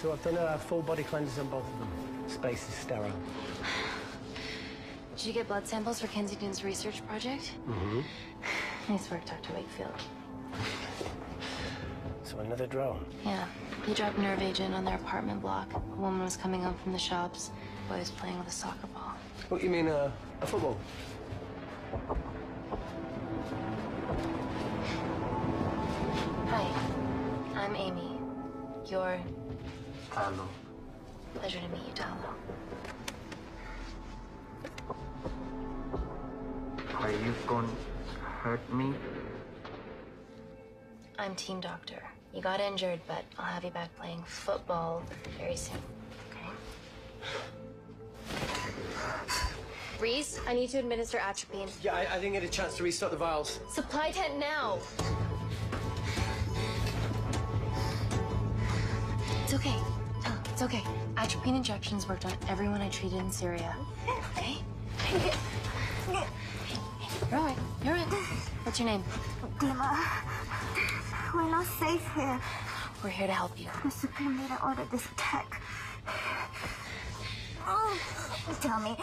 So I've done a full body cleanse on both of them. Space is sterile. Did you get blood samples for Kensington's research project? Mm-hmm. Nice work, Dr. Wakefield. So another drone. Yeah, they dropped nerve agent on their apartment block. A woman was coming home from the shops. The Boy was playing with a soccer ball. What, you mean uh, a football? Hi, I'm Amy. You're... Hello. Pleasure to meet you, Tallow. Are you going to hurt me? I'm team doctor. You got injured, but I'll have you back playing football very soon, okay? Reese, I need to administer atropine. Yeah, I, I didn't get a chance to restock the vials. Supply tent now! It's okay. It's okay. Atropine injections worked on everyone I treated in Syria. Okay? You're all right. You're all right. What's your name? Dima, we're not safe here. We're here to help you. The Supreme Leader ordered this attack. Oh, tell me,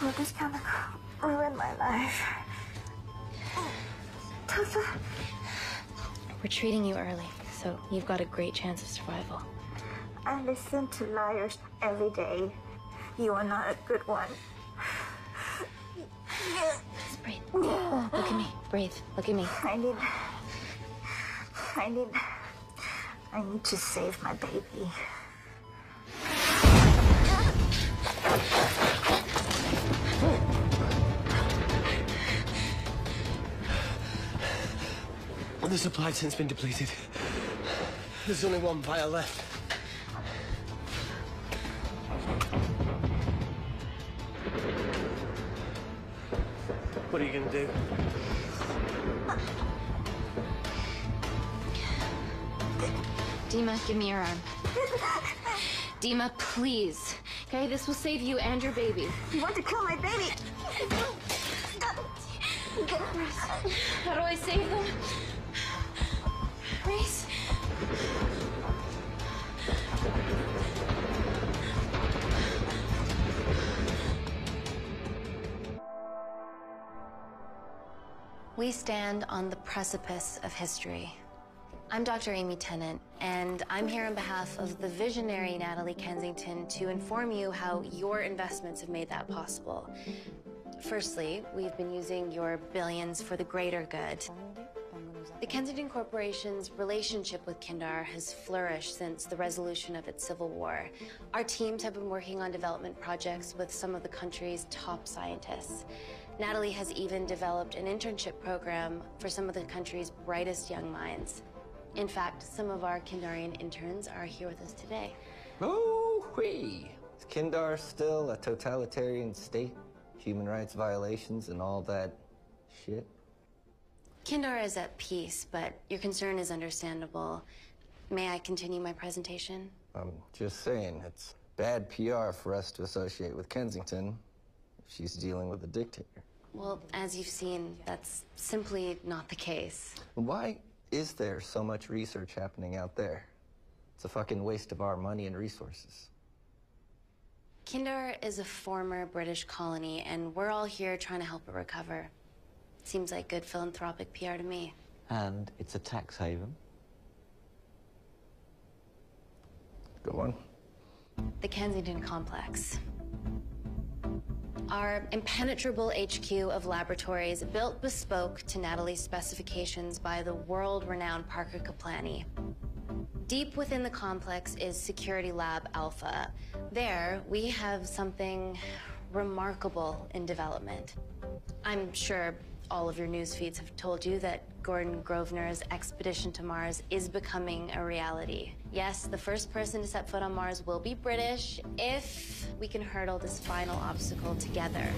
will this gonna ruin my life? Doctor, We're treating you early, so you've got a great chance of survival. I listen to liars every day. You are not a good one. Just breathe. Look at me. Breathe. Look at me. I need. I need. I need to save my baby. The supply tent's been depleted. There's only one vial left. What are you gonna do? Dima, give me your arm. Dima, please. Okay, this will save you and your baby. You want to kill my baby? How do I save them? Reese? We stand on the precipice of history. I'm Dr. Amy Tennant, and I'm here on behalf of the visionary Natalie Kensington to inform you how your investments have made that possible. Firstly, we've been using your billions for the greater good. The Kensington Corporation's relationship with Kindar has flourished since the resolution of its civil war. Our teams have been working on development projects with some of the country's top scientists. Natalie has even developed an internship program for some of the country's brightest young minds. In fact, some of our Kindarian interns are here with us today. Oh, wee. Is Kindar still a totalitarian state? Human rights violations and all that shit? Kindar is at peace, but your concern is understandable. May I continue my presentation? I'm just saying, it's bad PR for us to associate with Kensington she's dealing with a dictator. Well, as you've seen, that's simply not the case. Why is there so much research happening out there? It's a fucking waste of our money and resources. Kindar is a former British colony, and we're all here trying to help it recover. Seems like good philanthropic PR to me. And it's a tax haven. Go on. The Kensington Complex. Our impenetrable HQ of laboratories built bespoke to Natalie's specifications by the world-renowned Parker Kaplani. Deep within the complex is Security Lab Alpha. There, we have something remarkable in development. I'm sure all of your news feeds have told you that Gordon Grosvenor's expedition to Mars is becoming a reality. Yes, the first person to set foot on Mars will be British if we can hurdle this final obstacle together.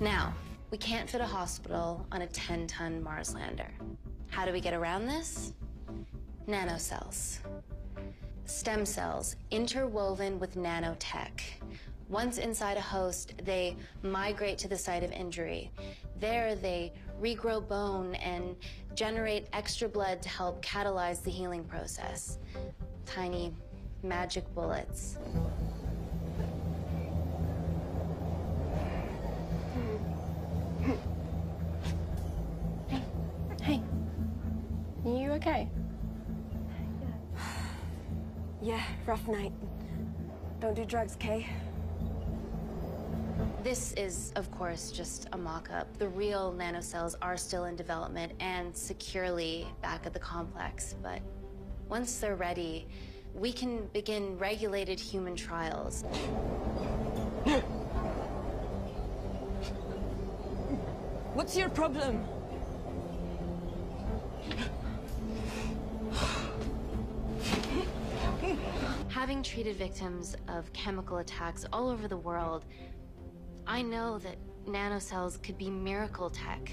Now, we can't fit a hospital on a 10 ton Mars lander. How do we get around this? Nanocells. Stem cells interwoven with nanotech. Once inside a host, they migrate to the site of injury. There, they regrow bone and generate extra blood to help catalyze the healing process. Tiny magic bullets. Hey, hey. You okay? Yeah, rough night. Don't do drugs, Kay. This is, of course, just a mock-up. The real nanocells are still in development and securely back at the complex, but once they're ready, we can begin regulated human trials. What's your problem? Having treated victims of chemical attacks all over the world, I know that nanocells could be miracle tech.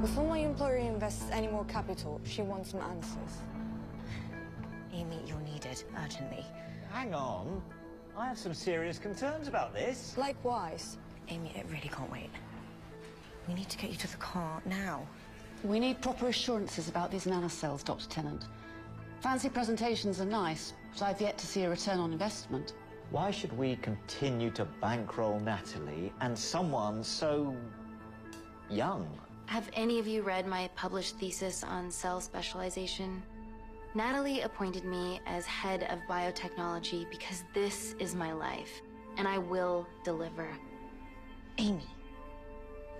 Before my employer invests any more capital, she wants some answers. Amy, you're needed urgently. Hang on. I have some serious concerns about this. Likewise. Amy, it really can't wait. We need to get you to the car now. We need proper assurances about these nanocells, Dr. Tennant. Fancy presentations are nice, but I've yet to see a return on investment. Why should we continue to bankroll Natalie and someone so young? Have any of you read my published thesis on cell specialization? Natalie appointed me as head of biotechnology because this is my life, and I will deliver. Amy,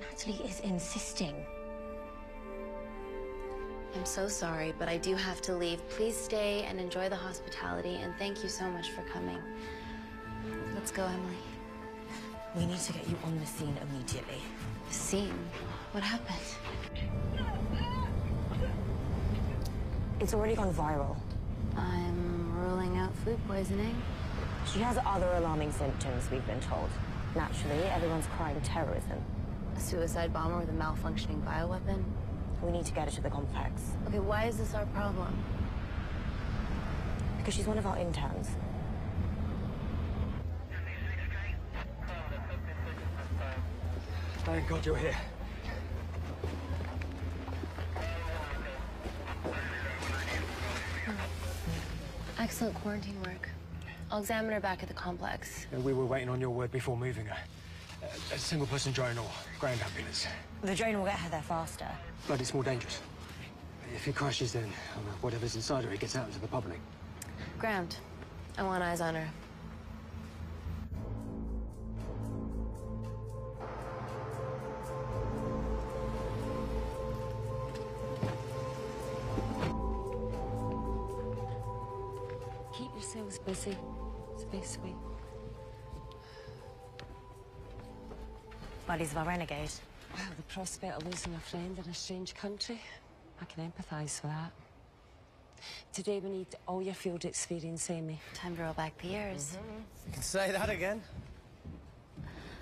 Natalie is insisting. I'm so sorry, but I do have to leave. Please stay and enjoy the hospitality, and thank you so much for coming. Let's go, Emily. We need to get you on the scene immediately. The scene? What happened? It's already gone viral. I'm ruling out food poisoning. She has other alarming symptoms, we've been told. Naturally, everyone's crying terrorism. A suicide bomber with a malfunctioning bioweapon? We need to get her to the complex. Okay, why is this our problem? Because she's one of our interns. Thank God you're here. Excellent quarantine work. I'll examine her back at the complex. And we were waiting on your word before moving her. A, a single person drone or ground ambulance. The drone will get her there faster. But it's more dangerous. If it crashes, then uh, whatever's inside her, it gets out into the public. Ground. I want eyes on her. Keep yourselves busy. It's the best way. Buddies of a renegade. Well, the prospect of losing a friend in a strange country, I can empathise for that. Today we need all your field experience, Amy. Time to roll back the years. Mm-hmm. You can say that again.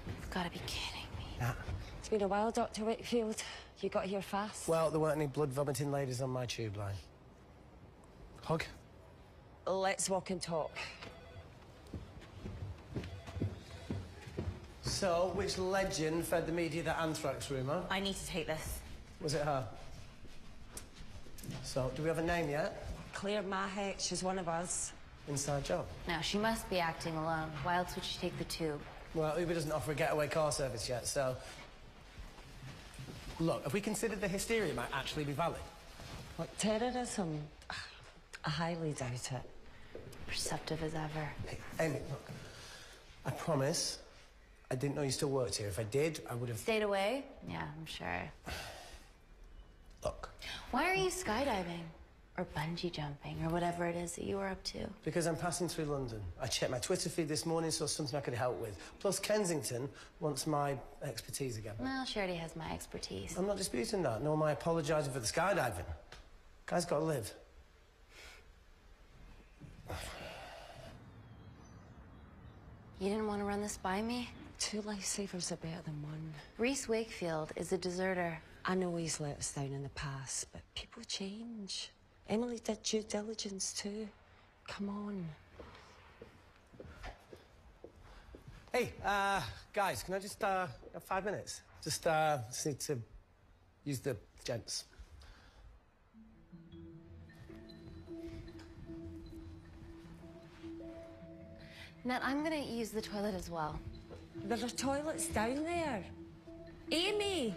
You've got to be kidding me. Yeah. It's been a while, Dr. Whitfield. You got here fast. Well, there weren't any blood vomiting ladies on my tube line. Hug? Let's walk and talk. So, which legend fed the media the anthrax rumour? I need to take this. Was it her? So, do we have a name yet? Claire Mahek, she's one of us. Inside job. Now, she must be acting alone. Why else would she take the tube? Well, Uber doesn't offer a getaway car service yet, so... Look, have we considered the hysteria might actually be valid? What, terrorism? I highly doubt it. Perceptive as ever. Hey, Amy, look. I promise I didn't know you still worked here. If I did, I would have... Stayed away? Yeah, I'm sure. Look, Why are you skydiving? Or bungee jumping, or whatever it is that you were up to? because I'm passing through London. I checked my Twitter feed this morning, saw something I could help with. Plus, Kensington wants my expertise again. Well, she already has my expertise. I'm not disputing that, nor am I apologising for the skydiving. Guy's got to live. You didn't want to run this by me? Two lifesavers are better than one. Reese Wakefield is a deserter. I know he's let us down in the past, but people change. Emily did due diligence too. Come on. Hey, uh, guys, can I just, uh, have five minutes? Just, uh, just need to use the gents. Nat, I'm gonna use the toilet as well. There are toilets down there. Amy!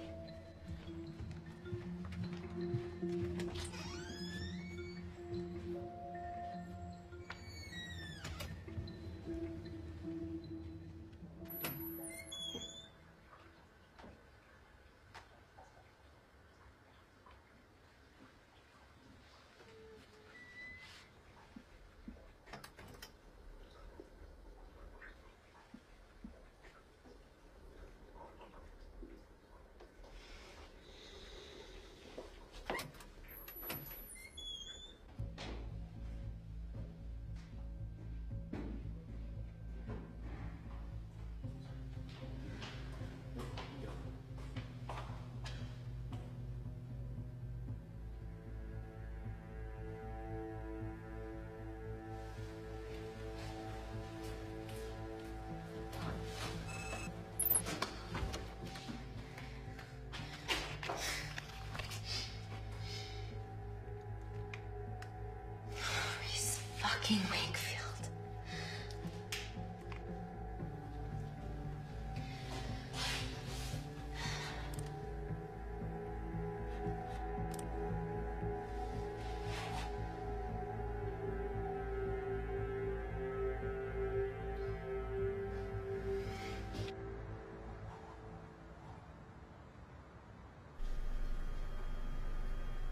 Fucking Wakefield.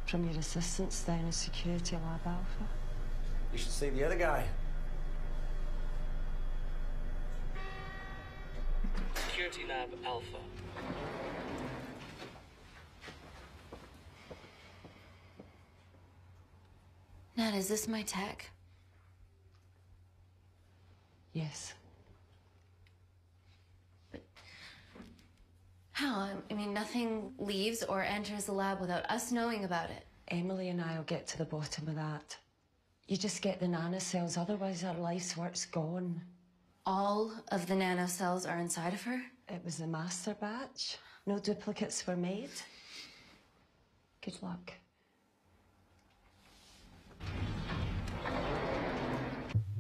From your assistants down in Security Lab Alpha. You should see the other guy. Security Lab Alpha. Nat, is this my tech? Yes. But how? I- I mean, nothing leaves or enters the lab without us knowing about it. Emily and I'll get to the bottom of that. You just get the nanocells, otherwise our life's work's gone. All of the nanocells are inside of her? It was a master batch. No duplicates were made. Good luck.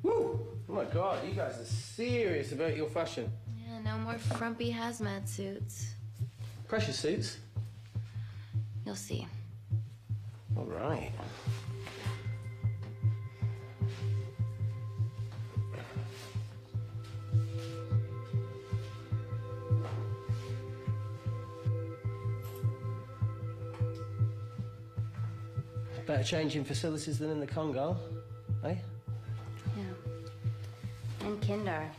Woo! Oh my god, you guys are serious about your fashion. Yeah, no more frumpy hazmat suits. Pressure suits? You'll see. All right. Better changing facilities than in the Congo, eh? Yeah. And Kindar.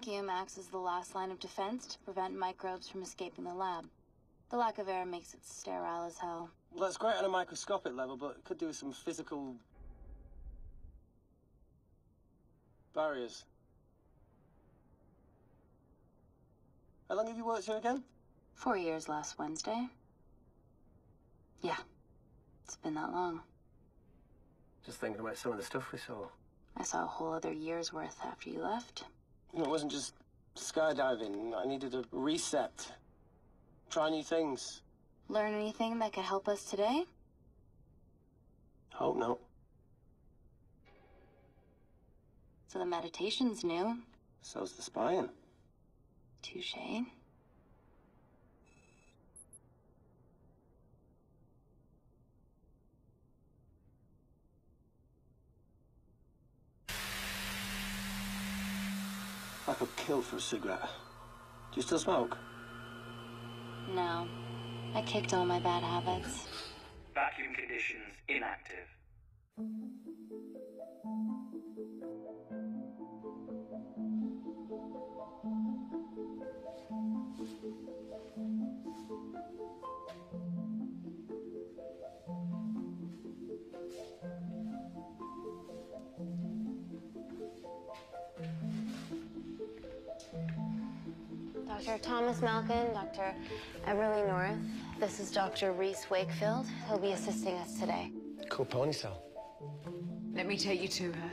Vacuum acts as the last line of defense to prevent microbes from escaping the lab. The lack of air makes it sterile as hell. Well, that's great on a microscopic level, but it could do with some physical barriers. How long have you worked here again? Four years last Wednesday. Yeah, it's been that long. Just thinking about some of the stuff we saw. I saw a whole other year's worth after you left. You know, it wasn't just skydiving. I needed a reset. Try new things. Learn anything that could help us today? Hope not. So the meditation's new. So's the spying. Touche. I could kill for a cigarette. Do you still smoke? No. I kicked all my bad habits. Vacuum conditions inactive. Dr. Thomas Malkin, Dr. Everly North. This is Dr. Reese Wakefield. He'll be assisting us today. Cool ponytail. Let me take you to her.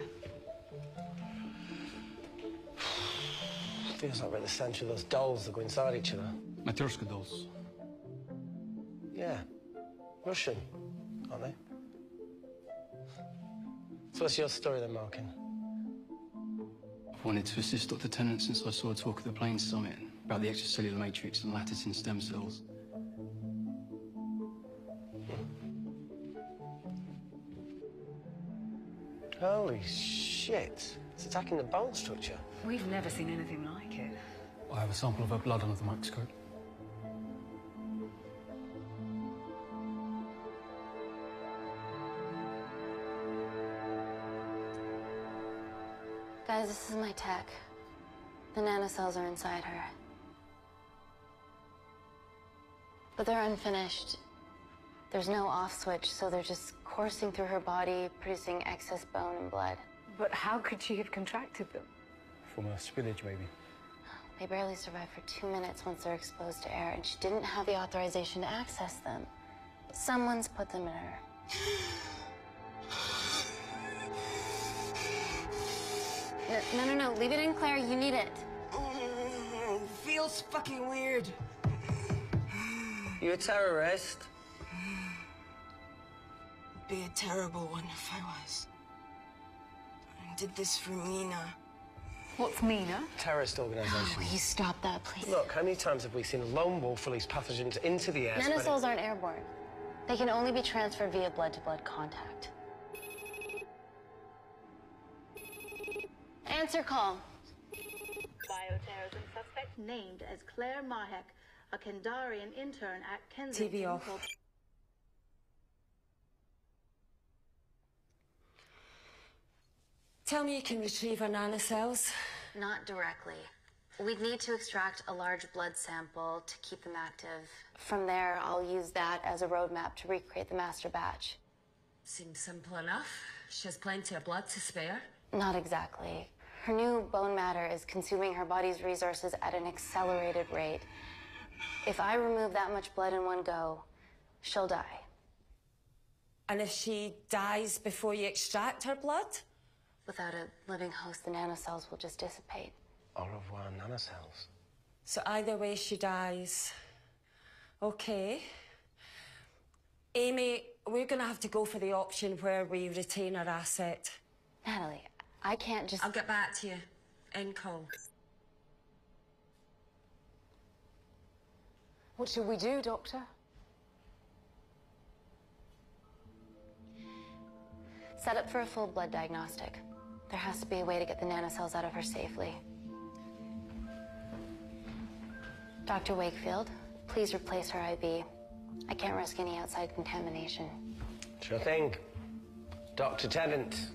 Feels like we're at the centre of those dolls that go inside each other. Matryoshka dolls. Yeah. Russian, aren't they? So what's your story then, Malkin? I've wanted to assist Dr. Tennant since I saw a talk at the Plains Summit about the extracellular matrix and lattice in stem cells. Holy shit. It's attacking the bone structure. We've never seen anything like it. I have a sample of her blood under the microscope. Guys, this is my tech. The nanocells are inside her. But they're unfinished. There's no off switch, so they're just coursing through her body, producing excess bone and blood. But how could she have contracted them? From a spillage, maybe. They barely survive for two minutes once they're exposed to air, and she didn't have the authorization to access them. Someone's put them in her. No, no, no, no. Leave it in, Claire. You need it. Oh, feels fucking weird. You a terrorist? Be a terrible one if I was. I did this for Mina. What's Mina? Terrorist organisation. Will you stop that, please? Look, how many times have we seen a lone wolf release pathogens into the air? spreading- Nanocells aren't airborne. They can only be transferred via blood-to-blood contact. Answer call. Bioterrorism suspect named as Claire Mahek, a Kindarian intern at Kensington. TV off. Tell me you can retrieve her nanocells. Not directly. We'd need to extract a large blood sample to keep them active. From there, I'll use that as a roadmap to recreate the master batch. Seems simple enough. She has plenty of blood to spare. Not exactly. Her new bone matter is consuming her body's resources at an accelerated rate. If I remove that much blood in one go, she'll die. And if she dies before you extract her blood? Without a living host, the nanocells will just dissipate. Au revoir, nanocells. So either way, she dies. Okay. Amy, we're gonna have to go for the option where we retain our asset. Natalie, I can't just. I'll get back to you. End call. What should we do, Doctor? Set up for a full blood diagnostic. There has to be a way to get the nanocells out of her safely. Dr. Wakefield, please replace her IV. I can't risk any outside contamination. Sure thing. Dr. Tennant.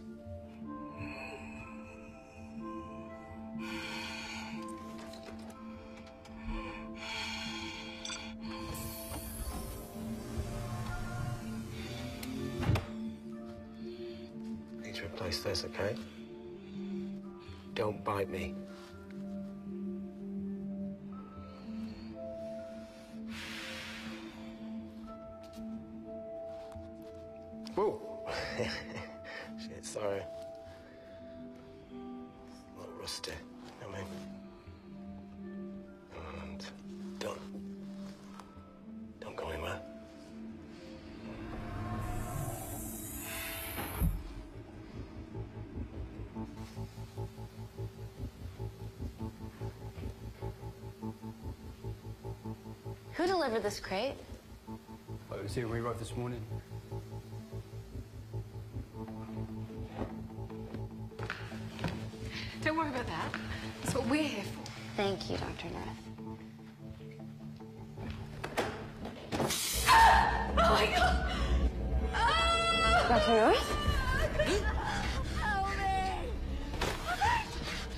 Okay? Don't bite me. Who delivered this crate? I was here when we arrived this morning. Don't worry about that. That's what we're here for. Thank you, Dr. North. Oh my god! Dr. North?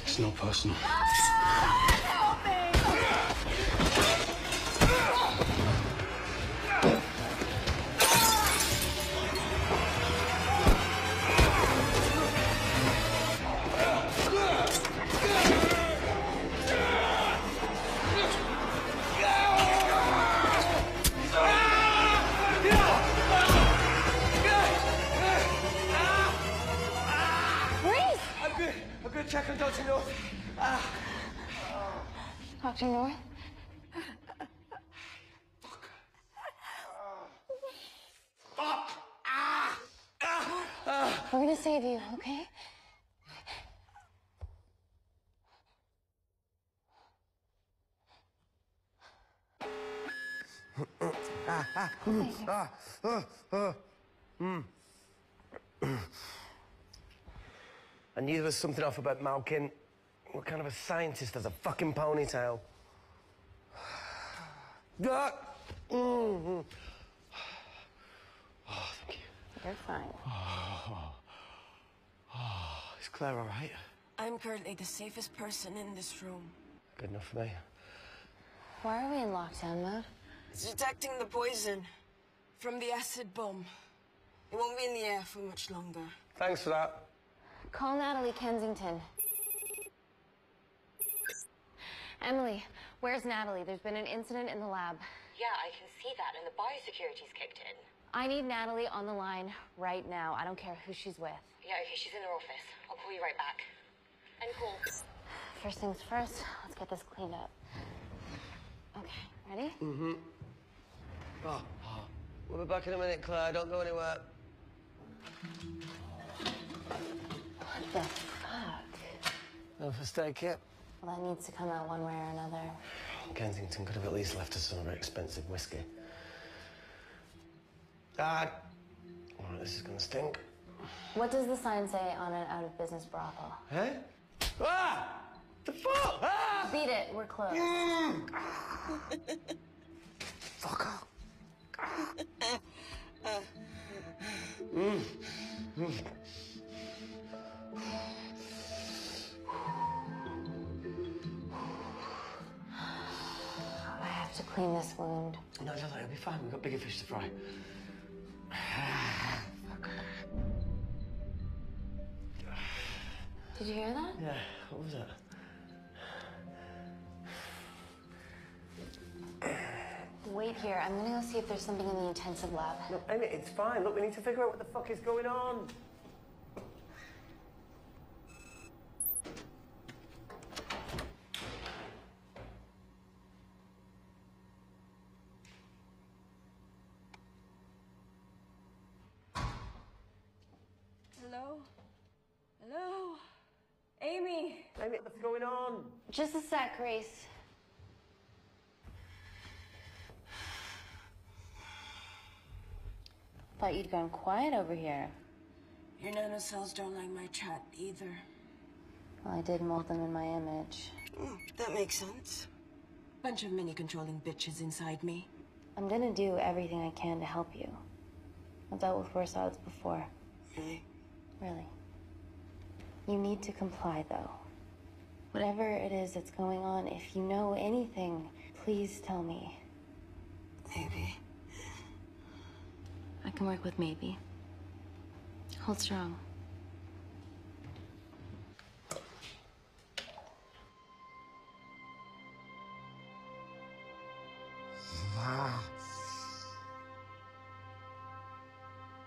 It's not personal. Ah, ah, ah, ah, ah. Mm. I knew there was something off about Malkin. What kind of a scientist has a fucking ponytail? Ah! Mm. Oh, thank you. You're fine. Oh, oh, is Claire all right? I'm currently the safest person in this room. Good enough for me. Why are we in lockdown mode? It's detecting the poison from the acid bomb. It won't be in the air for much longer. Thanks for that. Call Natalie Kensington. Emily, where's Natalie? There's been an incident in the lab. Yeah, I can see that, and the biosecurity's kicked in. I need Natalie on the line right now. I don't care who she's with. Yeah, okay, she's in her office. I'll call you right back. And call. First things first, let's get this cleaned up. Okay, ready? Mm-hmm. Oh, oh. We'll be back in a minute, Claire. Don't go anywhere. What the fuck? No first aid kit. Well, that needs to come out one way or another. Kensington could have at least left us some expensive whiskey. Ah! All right, this is gonna stink. What does the sign say on an out of business brothel? Eh? Ah! The fuck? Ah! Beat it, we're closed. Fuck off. I have to clean this wound. No, no, no, it'll be fine. We've got bigger fish to fry. Did you hear that? Yeah, what was that? Wait here. I'm gonna go see if there's something in the intensive lab. No, Amy, it's fine. Look, we need to figure out what the fuck is going on. Hello? Hello? Amy? Amy, what's going on? Just a sec, Grace. Thought you'd gone quiet over here. Your nanocells don't like my chat either. Well, I did mold them in my image. Hmm, that makes sense. Bunch of mini controlling bitches inside me. I'm gonna do everything I can to help you. I've dealt with worse odds before. Really? Really. You need to comply, though. Whatever it is that's going on, if you know anything, please tell me. Maybe. I can work with maybe. Hold strong.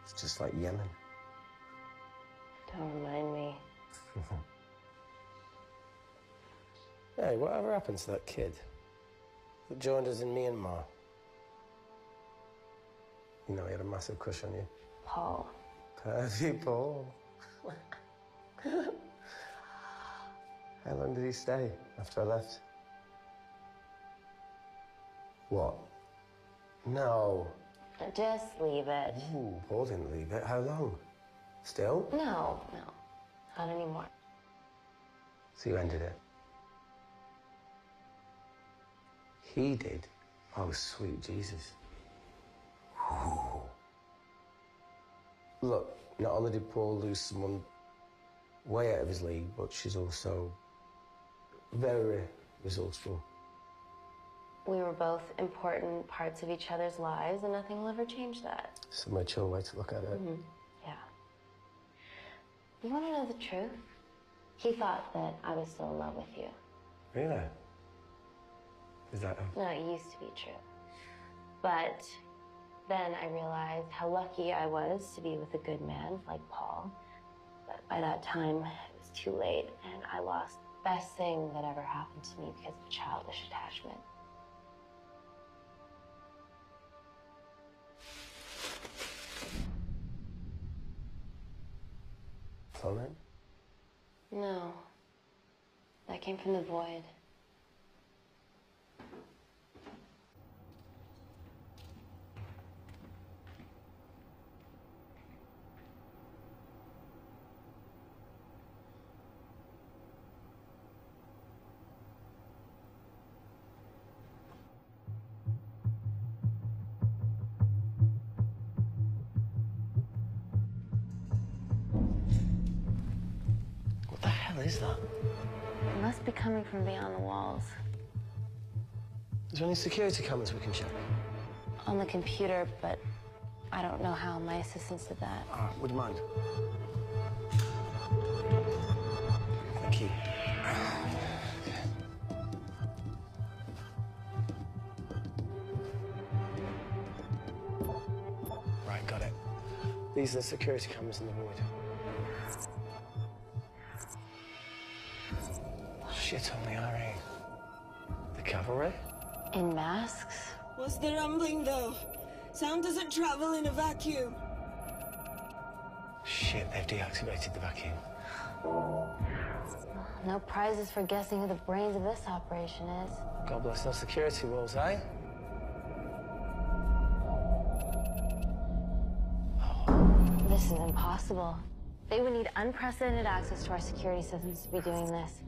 It's just like Yemen. Don't remind me. Hey, whatever happened to that kid that joined us in Myanmar? You know, he had a massive crush on you. Paul. Percy Paul. How long did he stay after I left? What? No. Just leave it. Ooh, Paul didn't leave it. How long? Still? No, no. Not anymore. So you ended it? he did. Oh, sweet Jesus. Look, not only did Paul lose someone way out of his league, but she's also very resourceful. We were both important parts of each other's lives, and nothing will ever change that. It's a mature way to look at it. Mhm. Yeah. You want to know the truth? He thought that I was still in love with you. Really? Is that. No, it used to be true. But then I realized how lucky I was to be with a good man like Paul. But by that time, it was too late, and I lost the best thing that ever happened to me because of childish attachment. Clement? No. That came from the void. Is that? It must be coming from beyond the walls. Is there any security cameras we can check? On the computer, but I don't know how. My assistants did that. Right, would you mind? Thank you. Right, got it. These are the security cameras in the void. Shit on the RA. The cavalry? In masks? What's the rumbling, though? Sound doesn't travel in a vacuum. Shit, they've deactivated the vacuum. No prizes for guessing who the brains of this operation is. God bless those security walls, eh? This is impossible. They would need unprecedented access to our security systems to be doing this.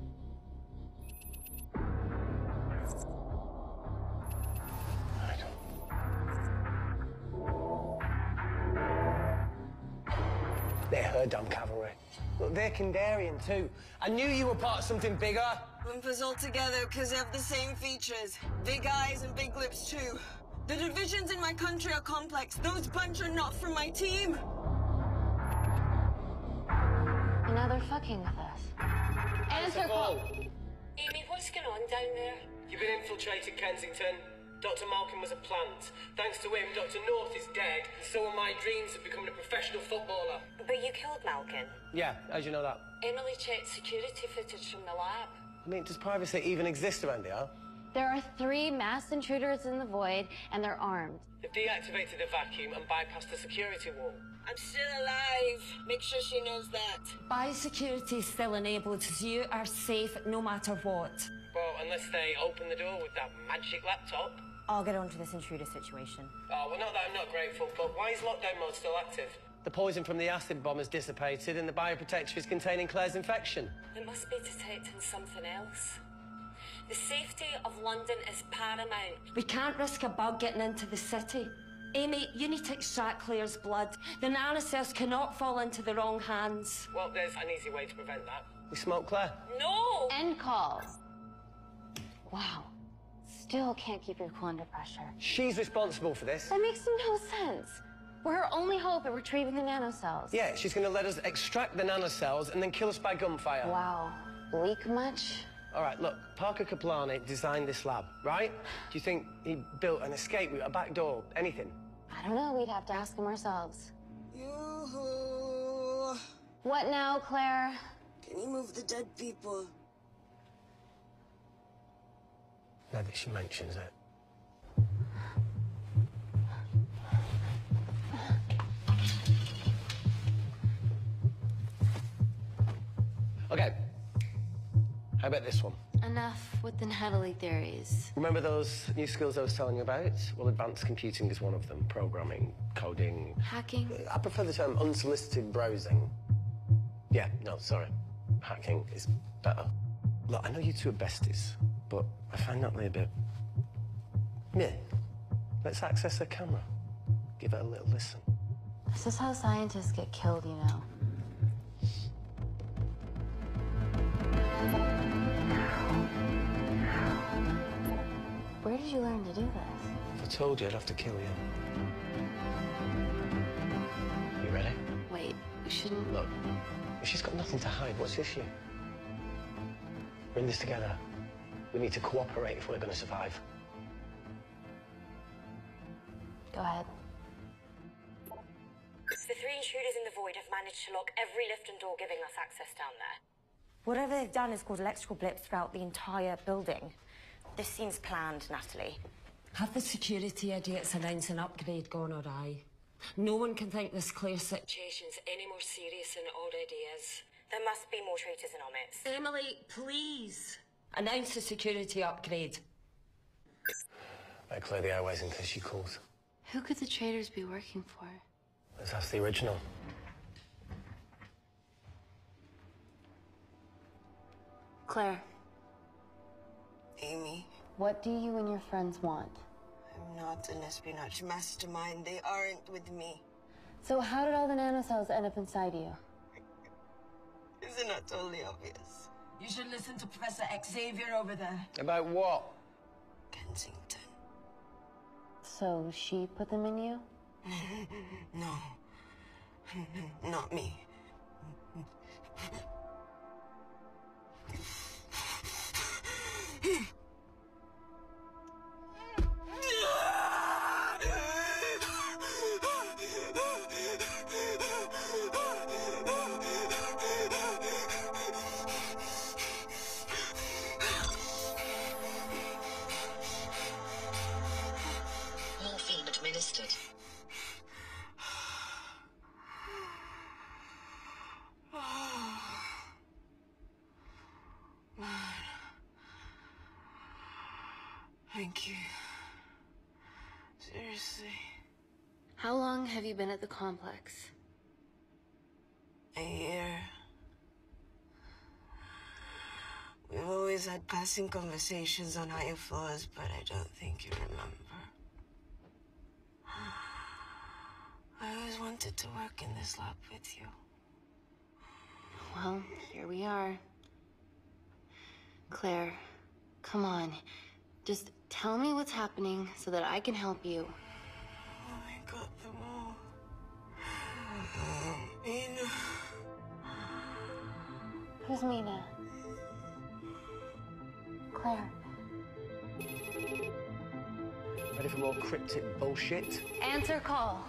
Look, they're Kindarian too. I knew you were part of something bigger. Lump us all together because they have the same features. Big eyes and big lips, too. The divisions in my country are complex. Those bunch are not from my team. And now they're fucking with us. Answer call. Amy, what's going on down there? You've been infiltrated Kensington. Dr. Malkin was a plant. Thanks to him, Dr. North is dead, and so are my dreams of becoming a professional footballer. But you killed Malkin. Yeah, how'd you know that? Emily checked security footage from the lab. I mean, does privacy even exist around here? There are three mass intruders in the void, and they're armed. They've deactivated the vacuum and bypassed the security wall. I'm still alive. Make sure she knows that. Biosecurity is still enabled, so you are safe no matter what. Well, unless they open the door with that magic laptop. I'll get onto this intruder situation. Oh, well, not that I'm not grateful, but why is lockdown mode still active? The poison from the acid bomb has dissipated and the bioprotector is containing Claire's infection. It must be detecting something else. The safety of London is paramount. We can't risk a bug getting into the city. Amy, you need to extract Claire's blood. The nanocells cannot fall into the wrong hands. Well, there's an easy way to prevent that. We smoke Claire. No! End calls. Wow. Still can't keep your cool under pressure. She's responsible for this. That makes no sense. We're her only hope at retrieving the nanocells. Yeah, she's gonna let us extract the nanocells and then kill us by gunfire. Wow. Bleak much? All right, look, Parker Kaplani designed this lab, right? Do you think he built an escape route, a back door, anything? I don't know. We'd have to ask him ourselves. Yoo-hoo. What now, Claire? Can you move the dead people? Now that she mentions it. Okay. How about this one? Enough with the Natalie theories. Remember those new skills I was telling you about? Well, advanced computing is one of them. Programming, coding. Hacking? I prefer the term unsolicited browsing. Yeah, no, sorry. Hacking is better. Look, I know you two are besties, but I find a bit Yeah. Let's access her camera. Give it a little listen. This is how scientists get killed, you know. Where did you learn to do this? If I told you, I'd have to kill you. You ready? Wait, we shouldn't. Look, if she's got nothing to hide, what's the issue? We're in this together. We need to cooperate if we're going to survive. Go ahead. The three intruders in the void have managed to lock every lift and door giving us access down there. Whatever they've done has caused electrical blips throughout the entire building. This seems planned, Natalie. Have the security idiots announce an upgrade gone awry? No one can think this Claire situation's any more serious than it already is. There must be more traitors in our midst. Emily, please. Announce the security upgrade. Better clear the airways in case she calls. Who could the traders be working for? Let's ask the original. Claire, Amy, what do you and your friends want? I'm not an espionage mastermind. They aren't with me. So how did all the nanocells end up inside you? Is it not totally obvious? You should listen to Professor Xavier over there. About what? Kensington. So she put them in you? no. Not me. complex? A year. We've always had passing conversations on higher floors, but I don't think you remember. I always wanted to work in this lab with you. Well, here we are. Claire, come on. Just tell me what's happening so that I can help you. Mina. Who's Mina? Claire. Ready for more cryptic bullshit? Answer call.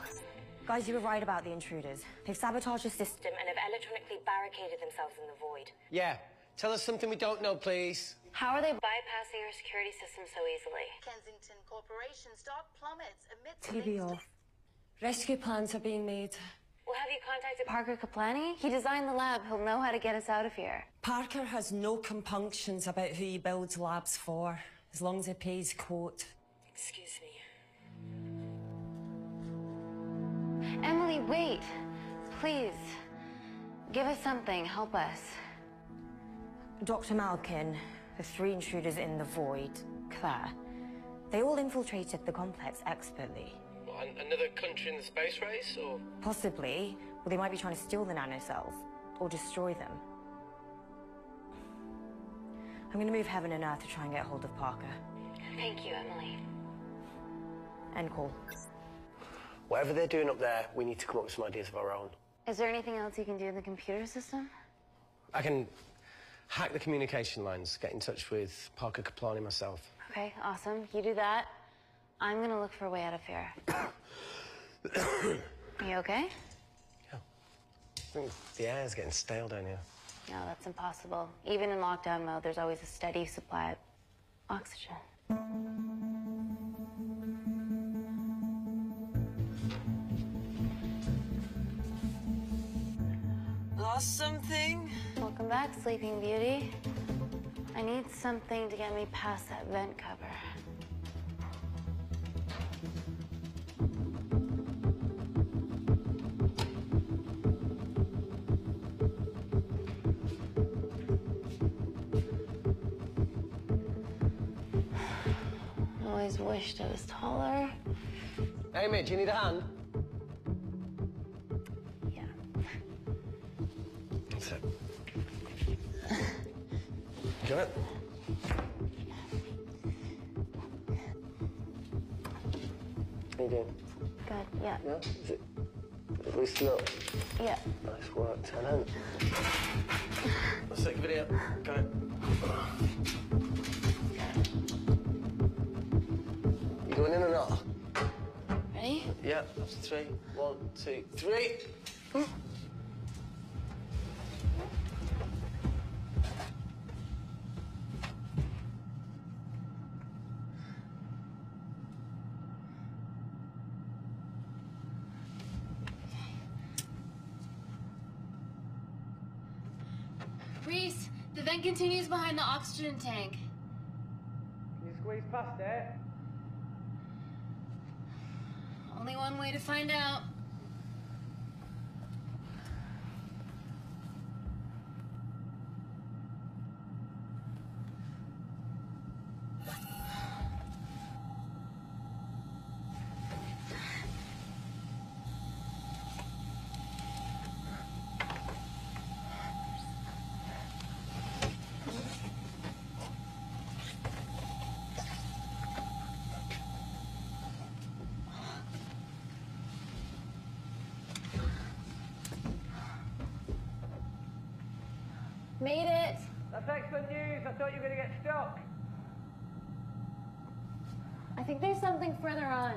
Guys, you were right about the intruders. They've sabotaged the system. And have electronically barricaded themselves in the void. Yeah. Tell us something we don't know, please. How are they Bypassing our security system so easily. Kensington Corporation stock plummets amidst TV off. Rescue plans are being made. Well, have you contacted Parker Kaplani? He designed the lab. He'll know how to get us out of here. Parker has no compunctions about who he builds labs for, as long as he pays quote. Excuse me. Emily, wait. Please. Give us something. Help us. Dr. Malkin, the three intruders in the void, Claire, they all infiltrated the complex expertly. What, an- another country in the space race, or? Possibly, well, they might be trying to steal the nanocells or destroy them. I'm going to move heaven and earth to try and get hold of Parker. Thank you, Emily. End call. Whatever they're doing up there, we need to come up with some ideas of our own. Is there anything else you can do in the computer system? I can hack the communication lines, get in touch with Parker Kaplani myself. Okay, awesome. You do that. I'm gonna look for a way out of here. you okay? I think the air's getting stale down here. No, that's impossible. Even in lockdown mode, there's always a steady supply of oxygen. Lost something? Welcome back, Sleeping Beauty. I need something to get me past that vent cover. Always wished I was taller. Amy, do you need a hand? Yeah. That's it. Got it? How you doing? Good, yeah. Yeah? Is it loosen up? Yeah. Nice work, Tenant. Let's take a video. Got Yeah, that's three. One, two, three. Reese, the vent continues behind the oxygen tank. Can you squeeze past it? Only one way to find out. Excellent news. I thought you were going to get stuck. I think there's something further on.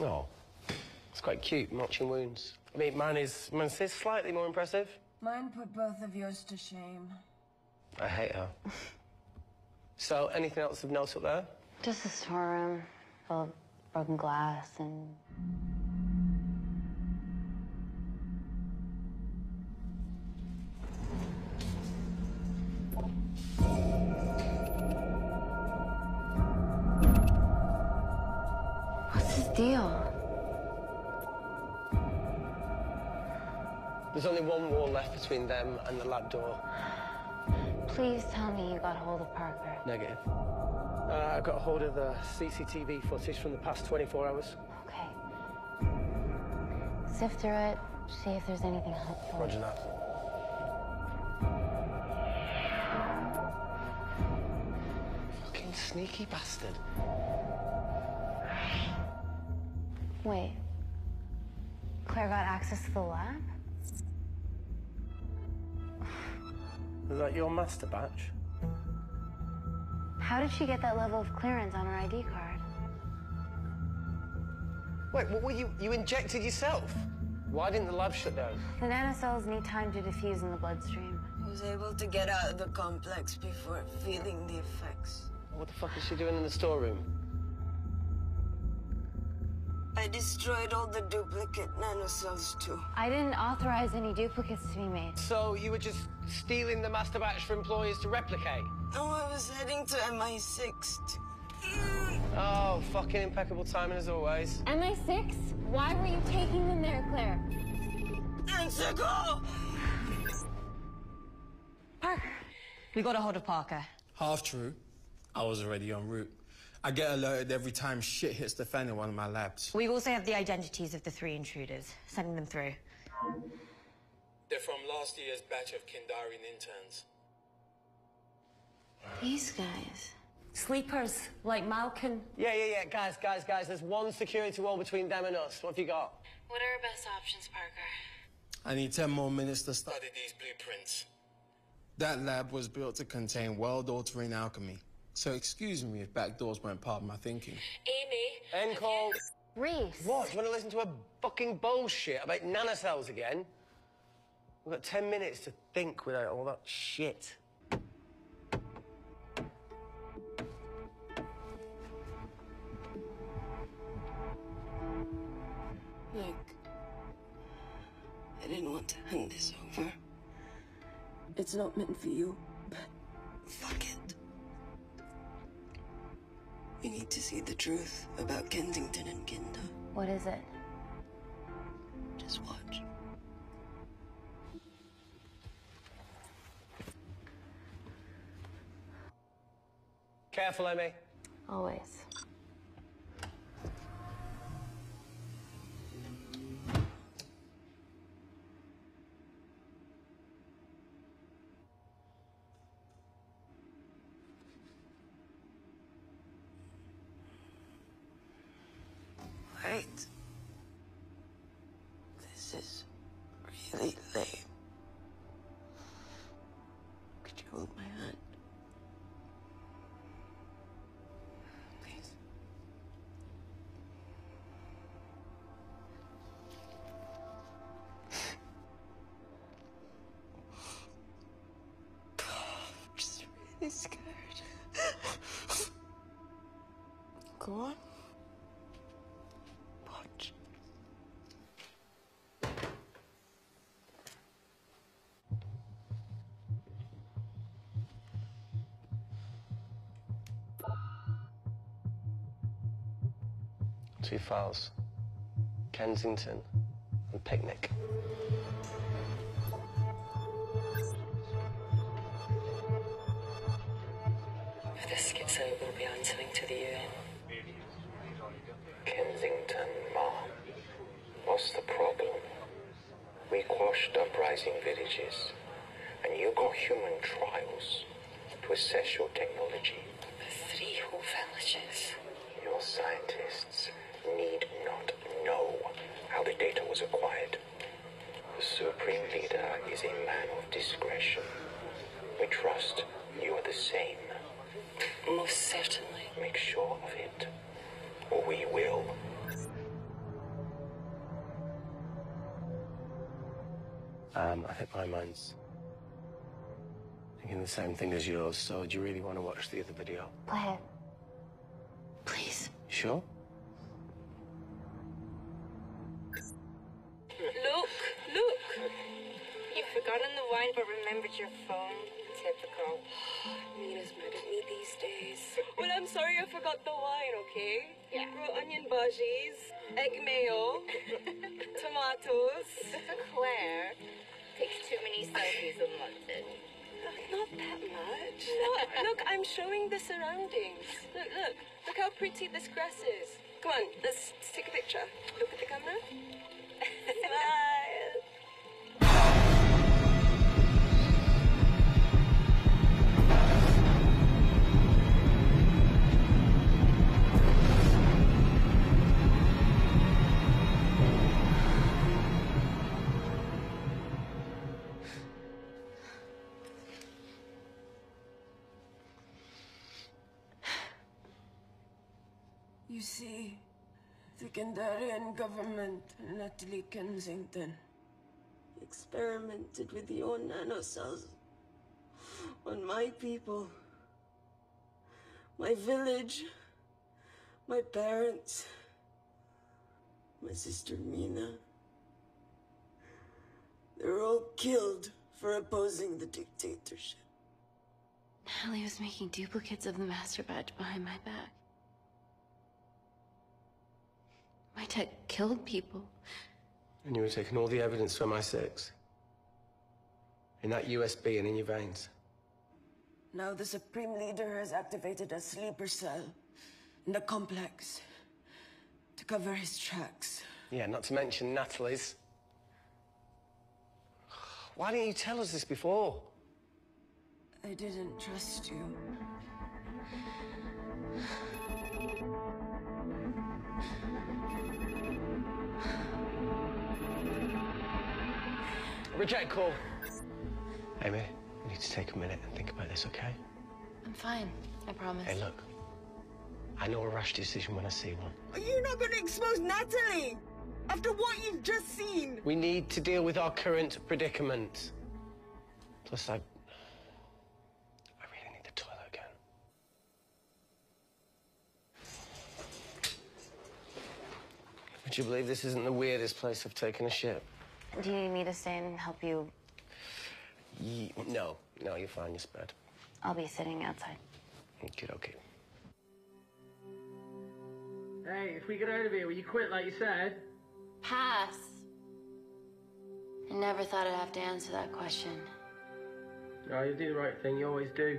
Oh, it's quite cute, matching wounds. I mean, mine is, mine's is slightly more impressive. Mine put both of yours to shame. I hate her. so, anything else of note up there? Just a storeroom full of broken glass and. There's only one wall left between them and the lab door. Please tell me you got hold of Parker. Negative. Uh, I got hold of the CCTV footage from the past 24 hours. Okay. Sift through it, see if there's anything helpful. Roger that. Fucking sneaky bastard. Wait. Claire got access to the lab? Is that your master batch? How did she get that level of clearance on her ID card? Wait, what were you? You injected yourself? Why didn't the lab shut down? The nanocells need time to diffuse in the bloodstream. I was able to get out of the complex before feeling the effects. What the fuck is she doing in the storeroom? I destroyed all the duplicate nanocells too. I didn't authorize any duplicates to be made. So you were just stealing the master batch for employers to replicate? No, I was heading to MI6. Oh, fucking impeccable timing as always. MI6? Why were you taking them there, Claire? Answer go! Parker. We got a hold of Parker. Half true. I was already en route. I get alerted every time shit hits the fan in one of my labs. We also have the identities of the three intruders. Sending them through. They're from last year's batch of Kindarian interns. These guys. Sleepers, like Malkin. Yeah, yeah, yeah. Guys, guys, guys, there's one security wall between them and us. What have you got? What are our best options, Parker? I need 10 more minutes to study. Study these blueprints. That lab was built to contain world-altering alchemy. So excuse me if back doors weren't part of my thinking. Amy. End call. Reese. What? You want to listen to a fucking bullshit about nanocells again? We've got 10 minutes to think without all that shit. Look, I didn't want to hand this over. It's not meant for you. Need to see the truth about Kensington and Kindar. What is it? Just watch. Careful, Amy. Always. Two files. Kensington and Picnic. If this gets out, we'll be answering to the UN. Kensington, Ma. What's the problem? We quashed uprising villages, and you got human trials to assess your technology. Three whole villages. Your scientists need not know how the data was acquired. The Supreme Leader is a man of discretion. We trust you are the same. Most certainly. Make sure of it, or we will. Um, I think my mind's thinking the same thing as yours, so do you really want to watch the other video? Go ahead. Please. Sure? Your phone. Typical. Mina's mad at me these days. Well, I'm sorry I forgot the wine, okay? Yeah. Raw onion bhajis, egg mayo, tomatoes. Claire takes too many selfies in London. Not that much. Look, look, I'm showing the surroundings. Look, look. Look how pretty this grass is. Come on, let's take a picture. Look at the camera. Smile. See, the Kindarian government and Natalie Kensington experimented with your nanocells on my people, my village, my parents, my sister Mina. They were all killed for opposing the dictatorship. Natalie was making duplicates of the master batch behind my back. My tech killed people. And you were taking all the evidence from MI6? In that USB and in your veins? Now the Supreme Leader has activated a sleeper cell in the complex to cover his tracks. Yeah, not to mention Natalie's. Why didn't you tell us this before? I didn't trust you. Reject call. Amy, we need to take a minute and think about this, okay? I'm fine. I promise. Hey, look. I know a rash decision when I see one. Are you not going to expose Natalie? After what you've just seen? We need to deal with our current predicament. Plus, I. I really need the toilet again. Would you believe this isn't the weirdest place I've taken a ship? Do you need me to stay and help you? Ye- no, no, you're fine. You're spared. I'll be sitting outside. Okay, okay. Hey, if we get out of here, will you quit like you said? Pass. I never thought I'd have to answer that question. No, you do the right thing. You always do.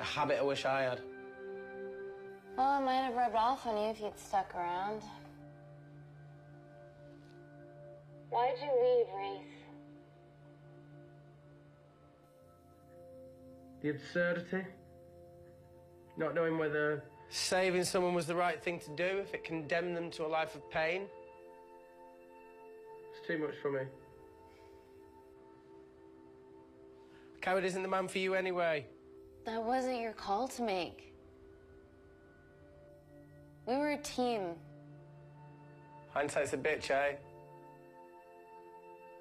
A habit I wish I had. Well, it might have rubbed off on you if you'd stuck around. Why'd you leave, Reese? The absurdity. Not knowing whether Saving someone was the right thing to do if it condemned them to a life of pain. it's too much for me. Coward isn't the man for you anyway. That wasn't your call to make. We were a team. Hindsight's a bitch, eh?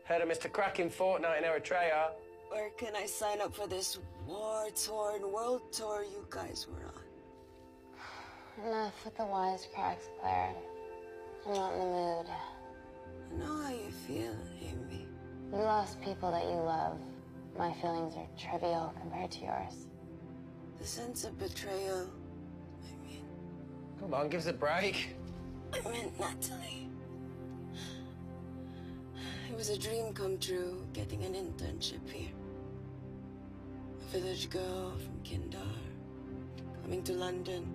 Heard of Mr. Cracking Fortnite in Eritrea. Where can I sign up for this war-torn world tour you guys were on? Enough with the wisecracks, Claire. I'm not in the mood. I know how you feel, Amy. You lost people that you love. My feelings are trivial compared to yours. The sense of betrayal. I mean... Come on, give us a break. I meant Natalie. It was a dream come true, getting an internship here. A village girl from Kindar, coming to London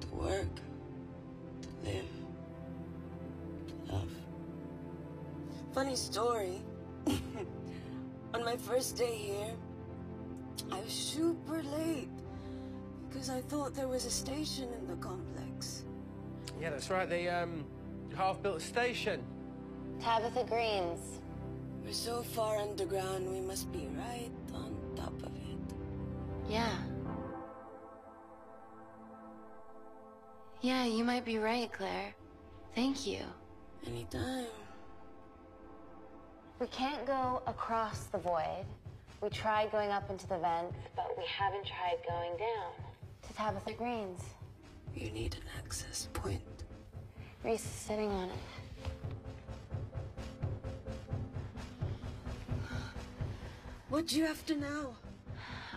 to work, to live, to love. Funny story. On my first day here, I was super late because I thought there was a station in the complex. Yeah, that's right. They um, half-built a station. Tabitha Greens. We're so far underground, we must be right on top of it. Yeah. Yeah, you might be right, Claire. Thank you. Anytime. We can't go across the void. We tried going up into the vents, but we haven't tried going down. To Tabitha Greens. You need an access point. Reese is sitting on it. What do you have to know?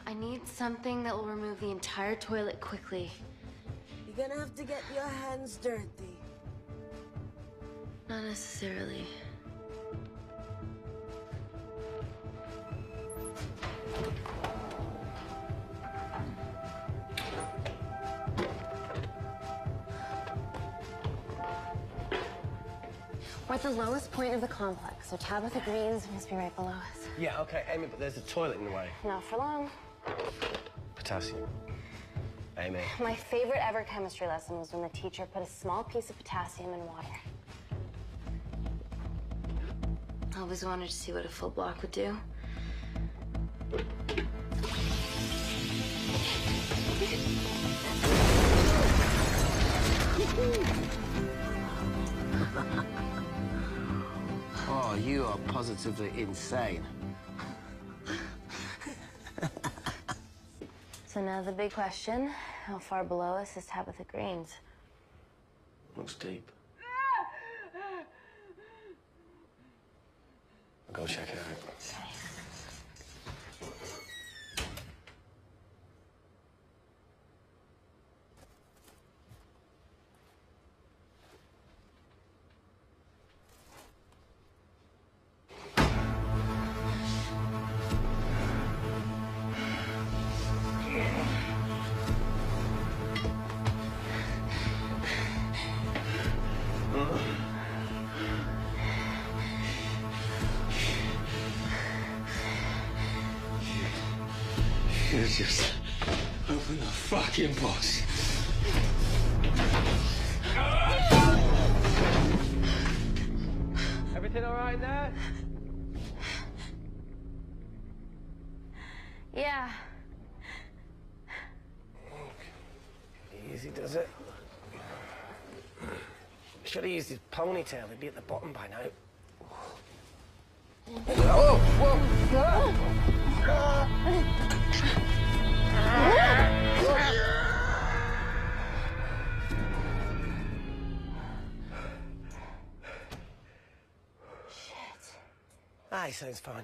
I need something that will remove the entire toilet quickly. You're gonna have to get your hands dirty. Not necessarily. We're at the lowest point of the complex, so Tabitha Greens must be right below us. Yeah, okay, Amy, but there's a toilet in the way. Not for long. Potassium. Amy. My favorite ever chemistry lesson was when the teacher put a small piece of potassium in water. I always wanted to see what a full block would do. Oh, you are positively insane. So now the big question, how far below us is Tabitha Greens? Looks deep. I'll go check it out. You just open the fucking box. Everything all right there? Yeah. Easy does it. Should have used his ponytail. He'd be at the bottom by now. Oh, ah. Shit. Ah, he sounds fine.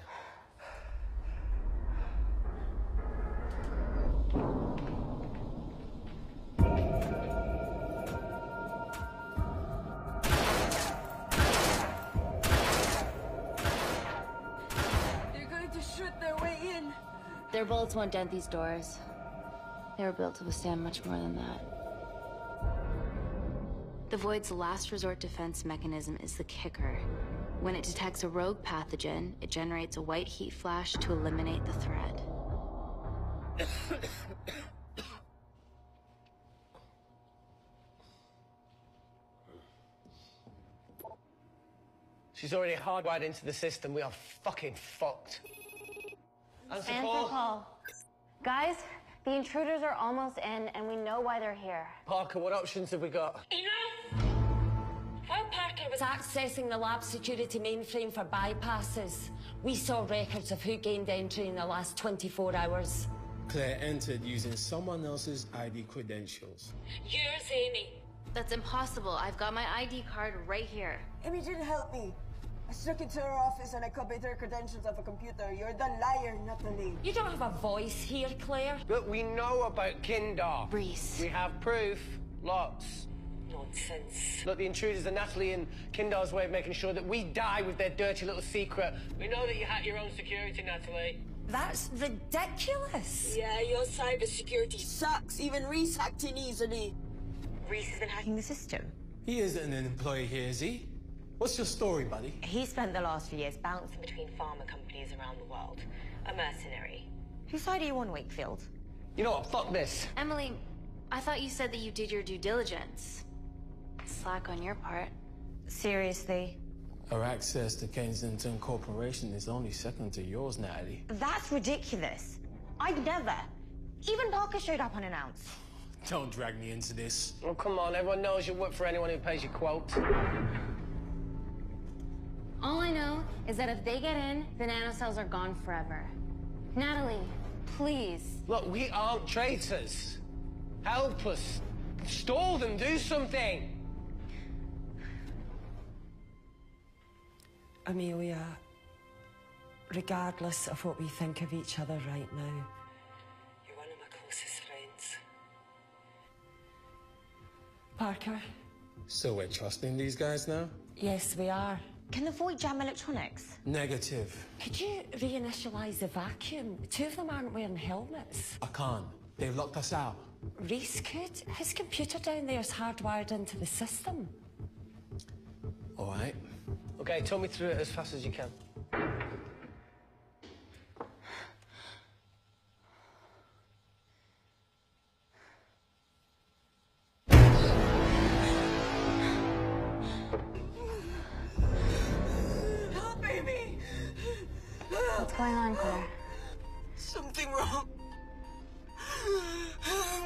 Their bullets won't dent these doors. They were built to withstand much more than that. The Void's last resort defense mechanism is the kicker. When it detects a rogue pathogen, it generates a white heat flash to eliminate the threat. She's already hardwired into the system. We are fucking fucked. Answer Answer call. call. Guys, the intruders are almost in, and we know why they're here. Parker, what options have we got? Enough! While Parker was accessing the lab security mainframe for bypasses, we saw records of who gained entry in the last 24 hours. Claire entered using someone else's ID credentials. Yours, Amy. That's impossible. I've got my ID card right here. Amy didn't help me. I snuck into her office and I copied her credentials off a computer. You're the liar, not the lead. You don't have a voice here, Claire. But we know about Kindar. Reese. We have proof. Lots. Nonsense. Look, the intruders are Natalie and Kindar's way of making sure that we die with their dirty little secret. We know that you hack your own security, Natalie. That's ridiculous. Yeah, your cybersecurity sucks. Even Reese hacked in easily. Reese has been hacking the system. He isn't an employee here, is he? What's your story, buddy? He spent the last few years bouncing between pharma companies around the world. A mercenary. Whose side are you on, Wakefield? You know what? Fuck this. Emily, I thought you said that you did your due diligence. Slack on your part. Seriously? Our access to Kensington Corporation is only second to yours, Natalie. That's ridiculous. I'd never. Even Parker showed up unannounced. Don't drag me into this. Oh, come on. Everyone knows you work for anyone who pays your quote. All I know is that if they get in, the nanocells are gone forever. Natalie, please. Look, we aren't traitors. Help us. Stall them. Do something. Amelia, regardless of what we think of each other right now, You're one of my closest friends. Parker, So we're trusting these guys now? yes, we are. Can the Void jam electronics? Negative. Could you reinitialize the vacuum? Two of them aren't wearing helmets. I can't. They've locked us out. Reese could. His computer down there's hardwired into the system. All right. Okay, talk me through it as fast as you can. Going on, Claire? Something wrong.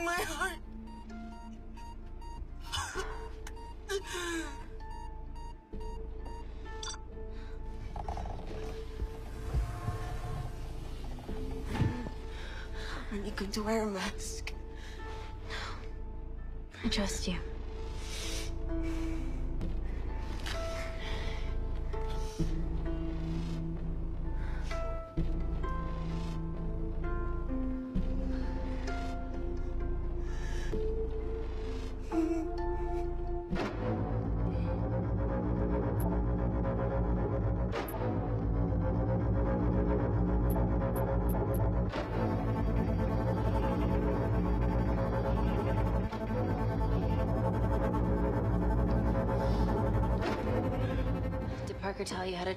My heart. Are you going to wear a mask? No. I trust you.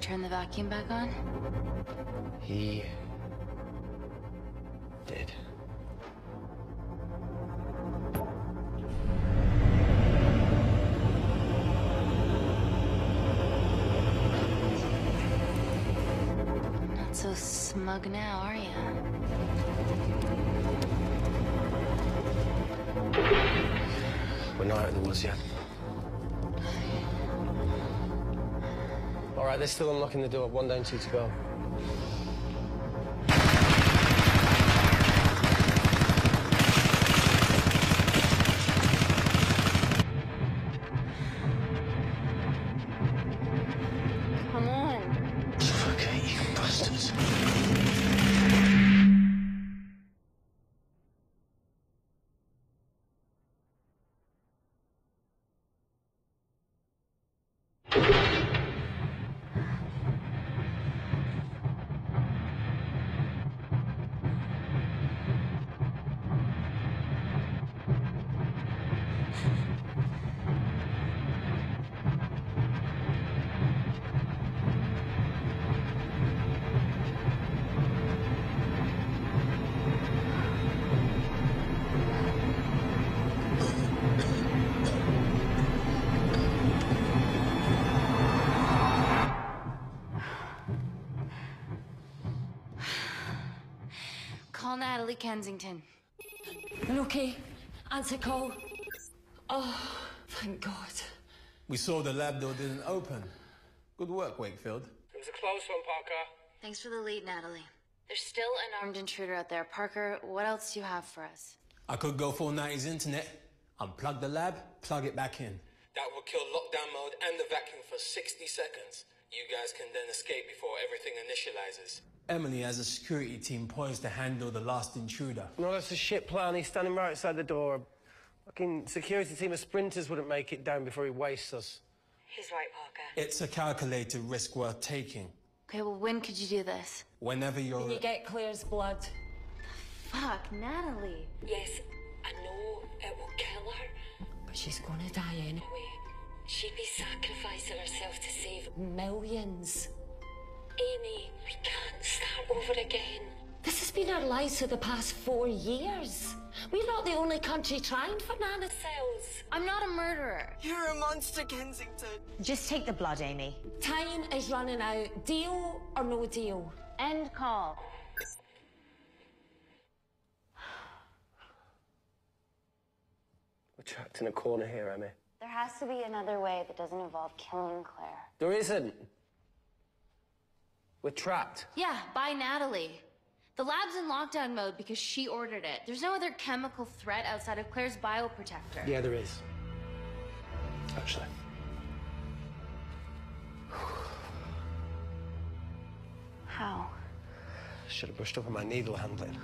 Turn the vacuum back on? He did. Not so smug now, are you? We're not out of the woods yet. They're still unlocking the door. One down, two to go. Call Natalie Kensington. Okay, answer call. Oh, thank God. We saw the lab door didn't open. Good work, Wakefield. It was a close one, Parker. Thanks for the lead, Natalie. There's still an armed intruder out there. Parker, what else do you have for us? I could go full 90s internet, unplug the lab, plug it back in. That will kill lockdown mode and the vacuum for 60 seconds. You guys can then escape before everything initializes. Emily has a security team poised to handle the last intruder. No, that's a shit plan. He's standing right outside the door. Fucking security team of sprinters wouldn't make it down before he wastes us. He's right, Parker. It's a calculated risk worth taking. Okay, well, when could you do this? Whenever you're. Can you get Claire's blood? Fuck, Natalie. Yes, I know it will kill her, but she's gonna die anyway. She'd be sacrificing herself to save millions. Over again. This has been our lives for the past four years. We're not the only country trying for nanocells. I'm not a murderer. You're a monster, Kensington. Just take the blood, Amy. Time is running out. Deal or no deal? End call. We're trapped in a corner here, Amy. There has to be another way that doesn't involve killing Claire. There isn't. We're trapped. Yeah, by Natalie. The lab's in lockdown mode because she ordered it. There's no other chemical threat outside of Claire's bioprotector. Yeah, there is. Actually. How? Should have brushed up on my needle handling.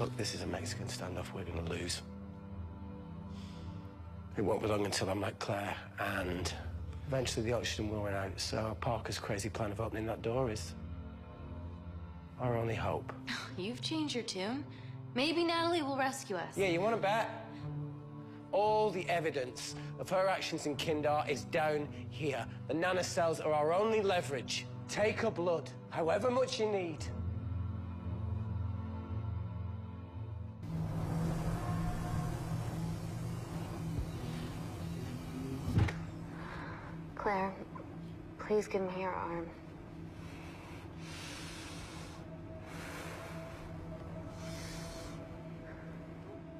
Look, this is a Mexican standoff. We're going to lose. It won't be long until I'm like Claire, and eventually the oxygen will run out. So Parker's crazy plan of opening that door is our only hope. You've changed your tune. Maybe Natalie will rescue us. Yeah, you want to bet? All the evidence of her actions in Kindar is down here. The nanocells are our only leverage. Take her blood, however much you need. Claire, please give me your arm.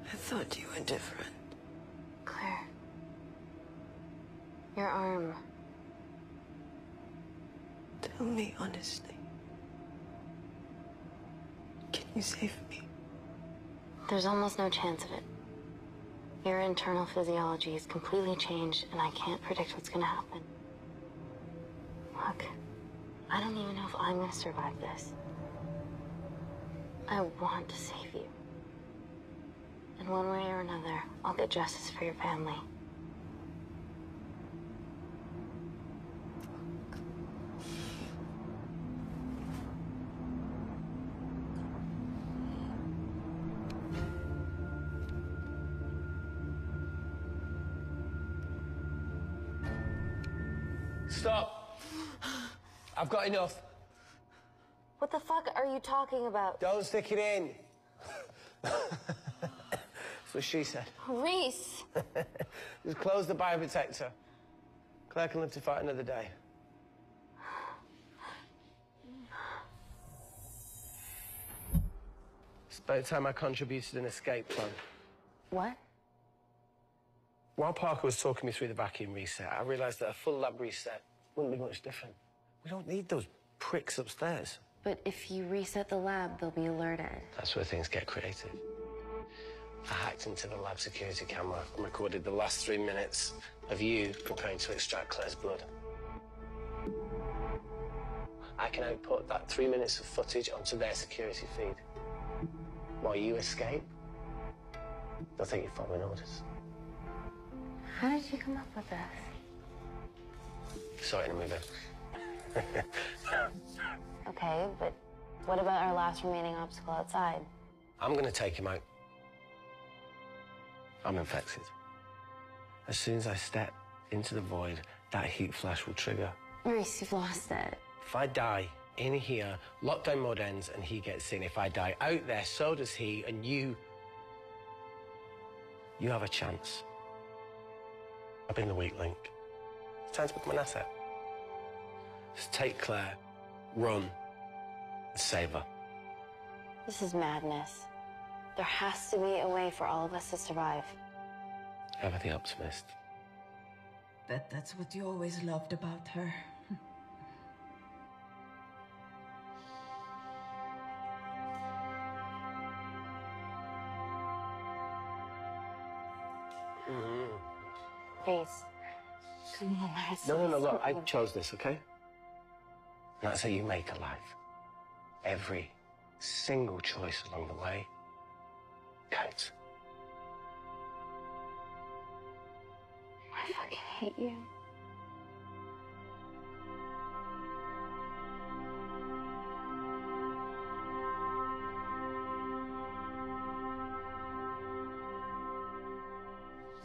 I thought you were different. Claire. Your arm. Tell me honestly. Can you save me? There's almost no chance of it. Your internal physiology is completely changed, and I can't predict what's gonna happen. Look, I don't even know if I'm gonna survive this. I want to save you. In one way or another, I'll get justice for your family. Stop. I've got enough. What the fuck are you talking about? Don't stick it in. That's what she said. Reese! Just close the bioprotector. Claire can live to fight another day. It's about time I contributed an escape plan. What? While Parker was talking me through the vacuum reset, I realized that a full lab reset wouldn't be much different. We don't need those pricks upstairs. But if you reset the lab, they'll be alerted. That's where things get creative. I hacked into the lab security camera and recorded the last three minutes of you preparing to extract Claire's blood. I can output that three minutes of footage onto their security feed. While you escape, they'll think you're following orders. How did you come up with this? Sorry to move in. Okay, but what about our last remaining obstacle outside? I'm gonna take him out. I'm infected. As soon as I step into the void, that heat flash will trigger. Reese, you've lost it. If I die in here, lockdown mode ends and he gets in. If I die out there, so does he, and you. You have a chance. I've been the weak link. It's time to become an asset. Just take Claire, run, and save her. This is madness. There has to be a way for all of us to survive. Ever the optimist. Bet that's what you always loved about her. Please. Come on, let's No, no, no, look, I chose this, okay? And that's how you make a life. Every single choice along the way counts. I fucking hate you.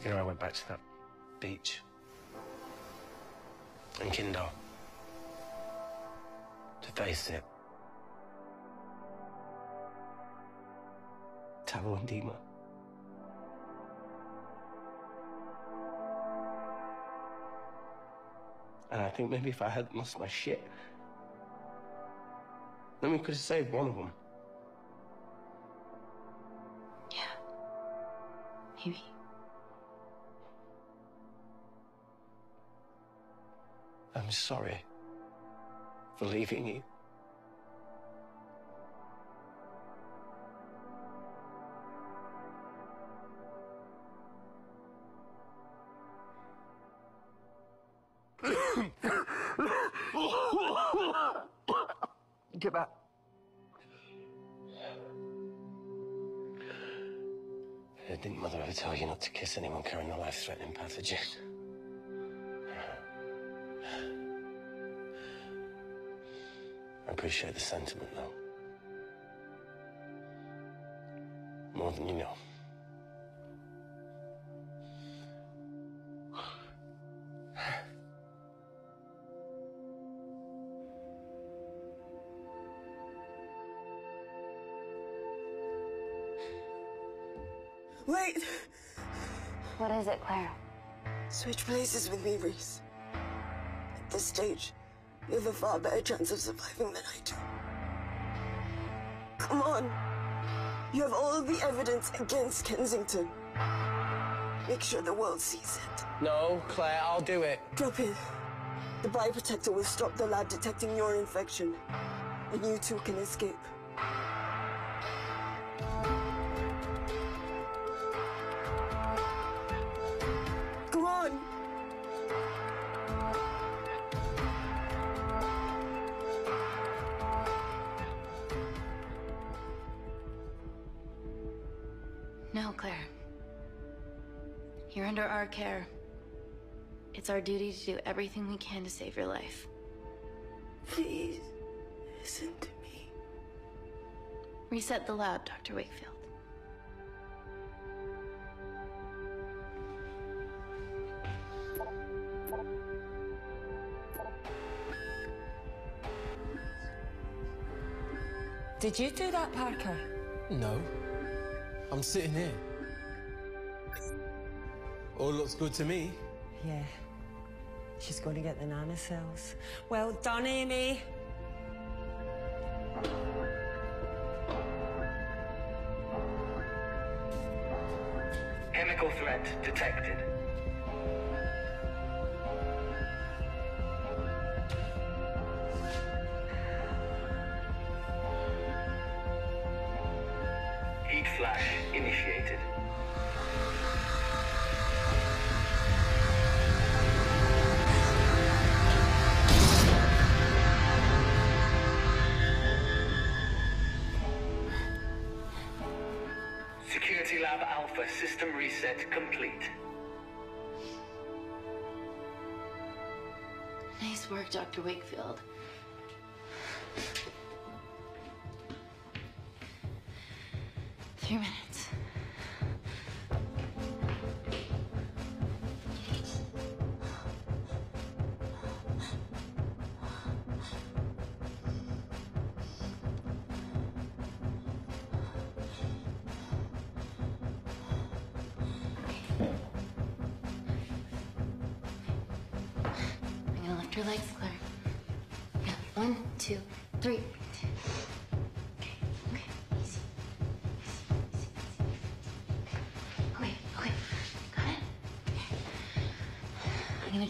You know, I went back to that beach in Kindar to face it. Tavo and Dima. And I think maybe if I hadn't lost my shit, then we could have saved one of them. Yeah. Maybe. I'm sorry for leaving you. Get back. Didn't Mother ever tell you not to kiss anyone carrying a life-threatening pathogen? Appreciate the sentiment, though. More than you know. Wait! What is it, Claire? Switch places with me, Reese. At this stage, you have a far better chance of surviving than I do. Come on. You have all the evidence against Kensington. Make sure the world sees it. No, Claire, I'll do it. Drop in. The bioprotector will stop the lab detecting your infection, and you two can escape. No, Claire. You're under our care. It's our duty to do everything we can to save your life. Please, listen to me. Reset the lab, Dr. Wakefield. Did you do that, Parker? No. I'm sitting here. All looks good to me. Yeah. She's going to get the nanocells. Well done, Amy.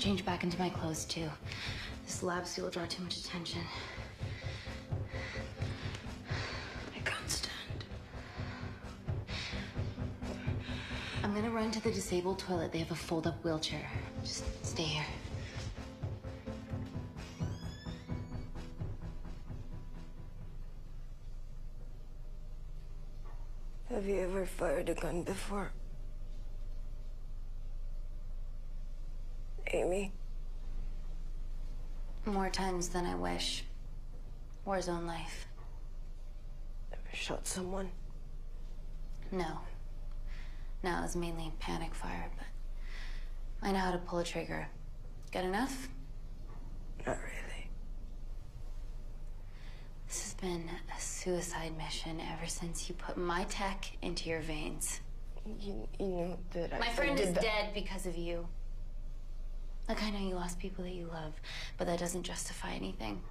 Change back into my clothes too. This lab suit will draw too much attention. I can't stand. I'm gonna run to the disabled toilet. They have a fold-up wheelchair. Just stay here. Have you ever fired a gun before? Amy? More times than I wish. Warzone life. Ever shot someone? No. No, it was mainly panic fire, but I know how to pull a trigger. Good enough? Not really. This has been a suicide mission ever since you put my tech into your veins. You, you know that My I friend is dead because of you. Look, I know you lost people that you love, but that doesn't justify anything.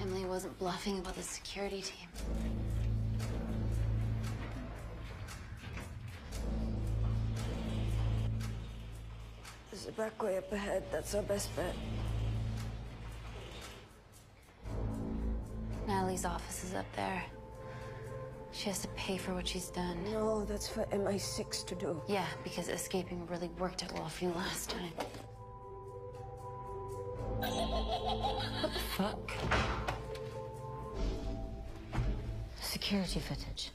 Emily wasn't bluffing about the security team. There's a back way up ahead. That's our best bet. Natalie's office is up there. She has to pay for what she's done. No, that's for MI6 to do. Yeah, because escaping really worked out well for you last time. What the fuck? Security footage.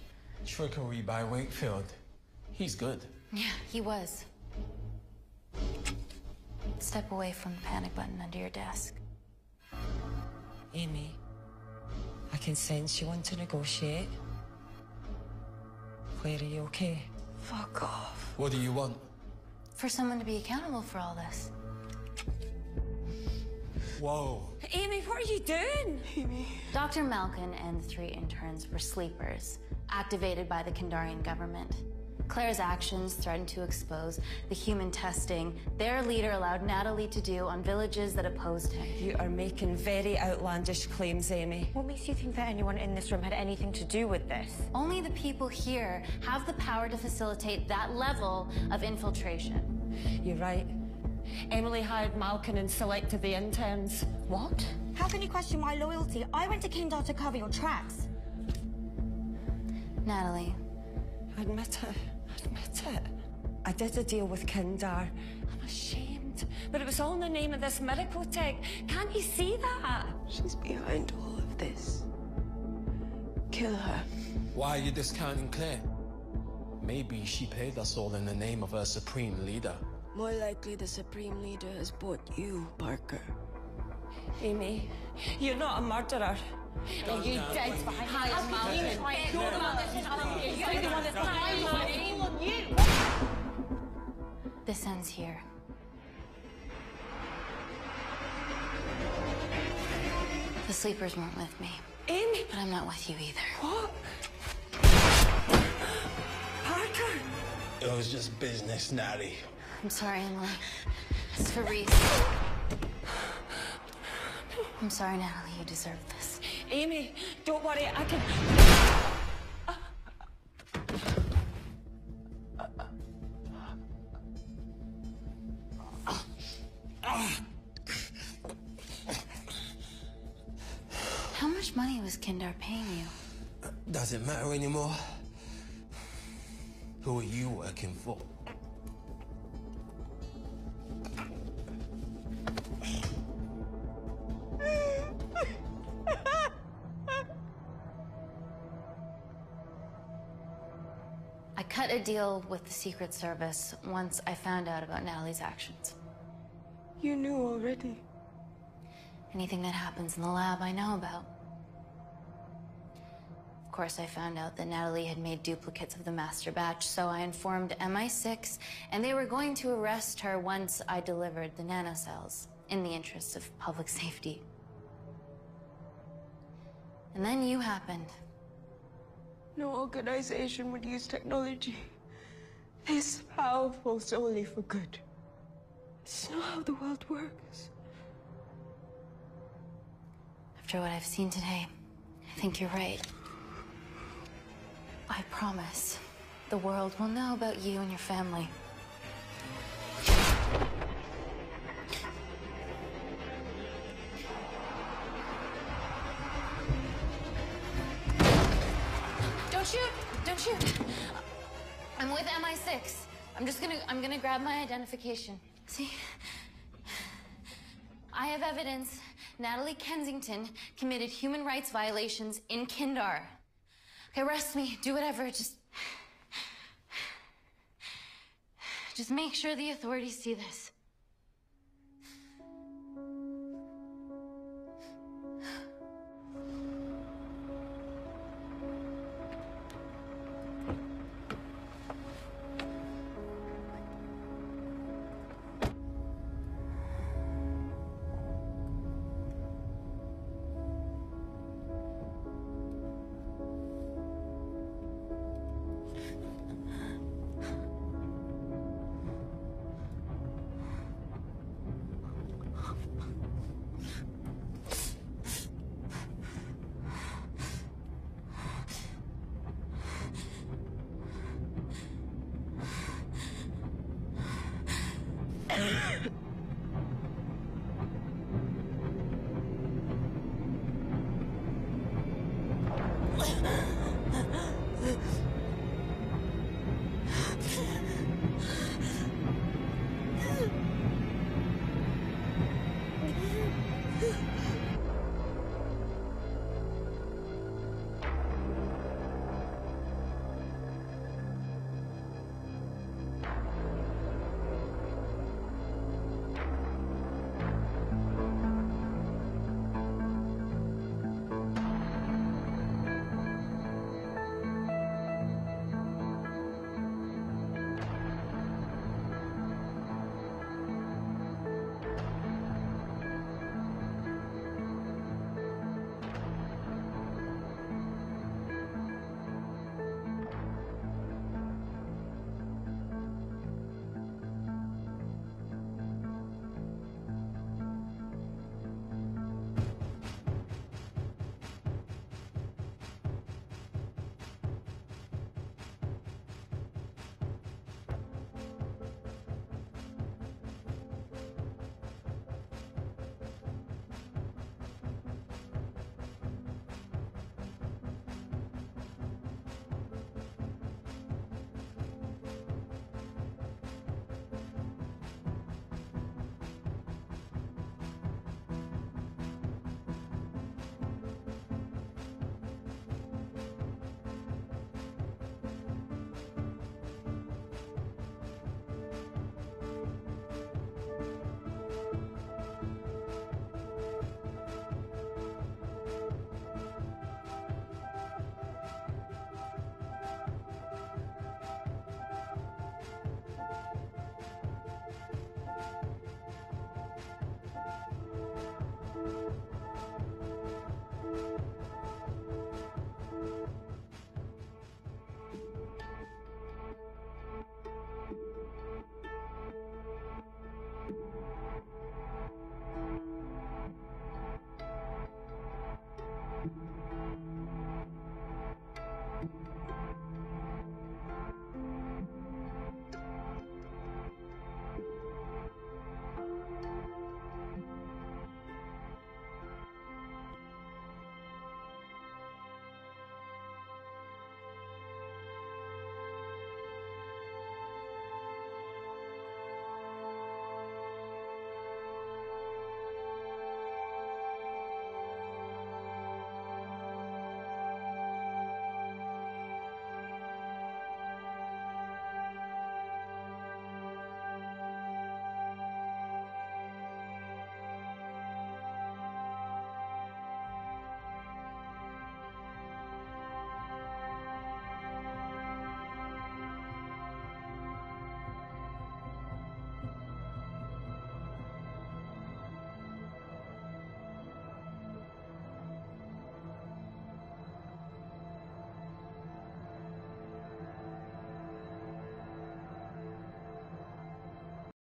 Trickery by Wakefield. He's good. Yeah, he was. Step away from the panic button under your desk. Amy, I can sense you want to negotiate. Claire, are you okay? Fuck off. What do you want? For someone to be accountable for all this. Whoa. Amy, what are you doing? Amy. Dr. Malkin and the three interns were sleepers, activated by the Kindarian government. Claire's actions threatened to expose the human testing their leader allowed Natalie to do on villages that opposed him. You are making very outlandish claims, Amy. What makes you think that anyone in this room had anything to do with this? Only the people here have the power to facilitate that level of infiltration. You're right. Emily hired Malkin and selected the interns. What? How can you question my loyalty? I went to Kindar to cover your tracks. Natalie. Admit it. Admit it. I did a deal with Kindar. I'm ashamed. But it was all in the name of this miracle tech. Can't you see that? She's behind all of this. Kill her. Why are you discounting Claire? Maybe she paid us all in the name of her supreme leader. More likely the Supreme Leader has bought you, Parker. Amy, you're not a murderer. And you did hire Malkin. You're the one that's You're the one that's behind all of you. This ends here. The sleepers weren't with me. Amy? But I'm not with you either. What? Parker? It was just business, Natty. I'm sorry, Emily. It's for Reese. I'm sorry, Natalie. You deserve this. Amy, don't worry. I can. How much money was Kindar paying you? Doesn't matter anymore. Who are you working for? Cut a deal with the Secret Service once I found out about Natalie's actions. You knew already. Anything that happens in the lab, I know about. Of course, I found out that Natalie had made duplicates of the master batch, so I informed MI6, and they were going to arrest her once I delivered the nanocells, in the interests of public safety. And then you happened. No organization would use technology this powerful solely for good. It's not how the world works. After what I've seen today, I think you're right. I promise, the world will know about you and your family. Identification. See? I have evidence Natalie Kensington committed human rights violations in Kindar. Okay, arrest me, do whatever, just... Just make sure the authorities see this.